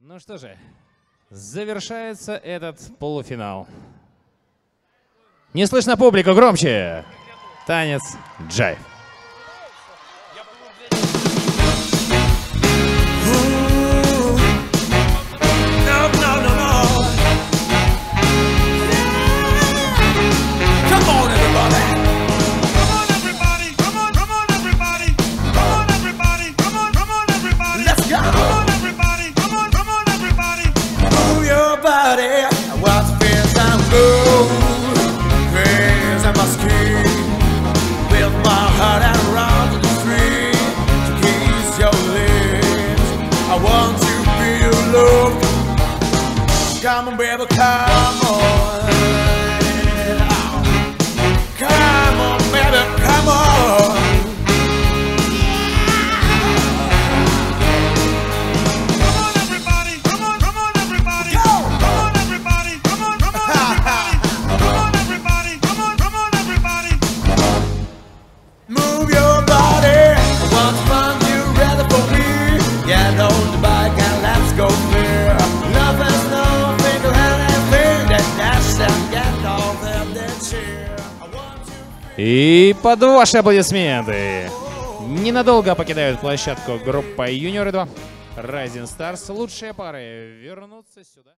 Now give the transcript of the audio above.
Ну что же, завершается этот полуфинал. Не слышно публику, громче! Танец джайв. Body. The fence and move. Crazy my skin. With my heart to the street. To kiss your lips. I want to your love. Come on, baby, come on. И под ваши аплодисменты ненадолго покидают площадку группа Юниоры 2. Rising Stars. Лучшие пары вернутся сюда.